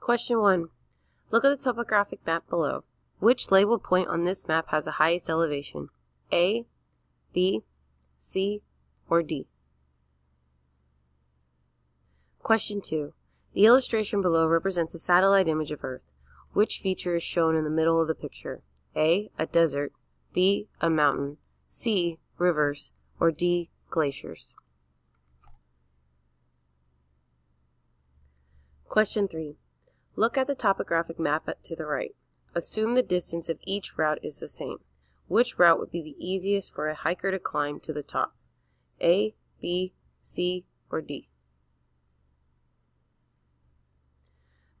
Question 1. Look at the topographic map below. Which labeled point on this map has the highest elevation? A, B, C, or D? Question 2. The illustration below represents a satellite image of Earth. Which feature is shown in the middle of the picture? A. A desert. B. A mountain. C. Rivers. Or D. Glaciers. Question 3. Look at the topographic map to the right. Assume the distance of each route is the same. Which route would be the easiest for a hiker to climb to the top? A, B, C, or D?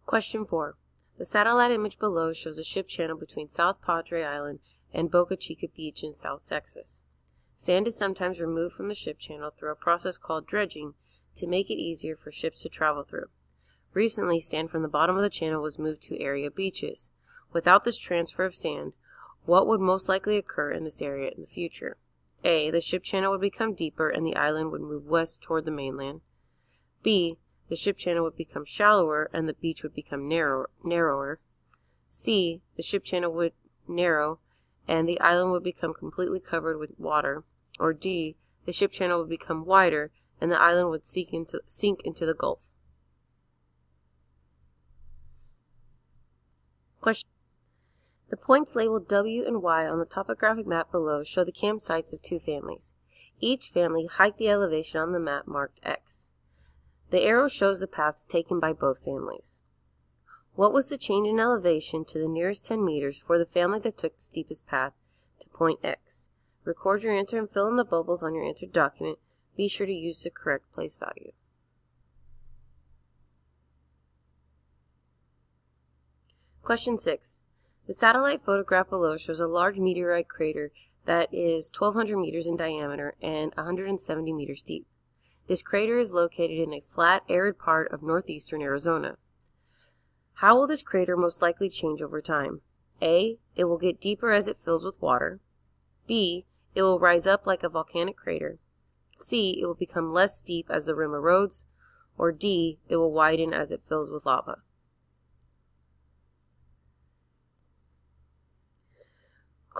Question 4. The satellite image below shows a ship channel between South Padre Island and Boca Chica Beach in South Texas. Sand is sometimes removed from the ship channel through a process called dredging to make it easier for ships to travel through. Recently, sand from the bottom of the channel was moved to area beaches. Without this transfer of sand, what would most likely occur in this area in the future? A. The ship channel would become deeper and the island would move west toward the mainland. B the ship channel would become shallower and the beach would become narrow, narrower. C. The ship channel would narrow and the island would become completely covered with water. Or D. The ship channel would become wider and the island would sink into, sink into the Gulf. Question. The points labeled W and Y on the topographic map below show the campsites of two families. Each family hiked the elevation on the map marked X. The arrow shows the paths taken by both families. What was the change in elevation to the nearest 10 meters for the family that took the steepest path to point X? Record your answer and fill in the bubbles on your answered document. Be sure to use the correct place value. Question 6. The satellite photograph below shows a large meteorite crater that is 1,200 meters in diameter and 170 meters deep. This crater is located in a flat, arid part of northeastern Arizona. How will this crater most likely change over time? A. It will get deeper as it fills with water. B. It will rise up like a volcanic crater. C. It will become less steep as the rim erodes. Or D. It will widen as it fills with lava.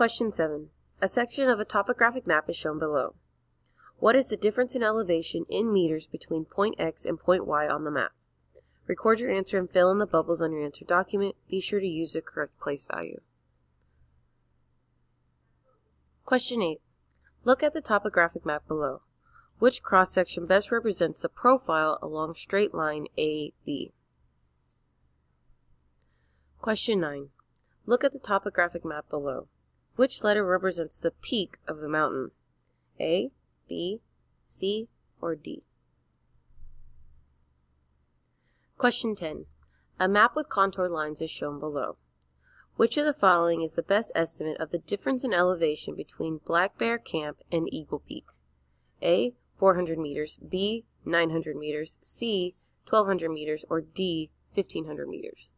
Question 7. A section of a topographic map is shown below. What is the difference in elevation in meters between point X and point Y on the map? Record your answer and fill in the bubbles on your answer document. Be sure to use the correct place value. Question 8. Look at the topographic map below. Which cross-section best represents the profile along straight line AB? Question 9. Look at the topographic map below. Which letter represents the peak of the mountain? A, B, C, or D? Question 10. A map with contour lines is shown below. Which of the following is the best estimate of the difference in elevation between Black Bear Camp and Eagle Peak? A. 400 meters, B. 900 meters, C. 1200 meters, or D. 1500 meters?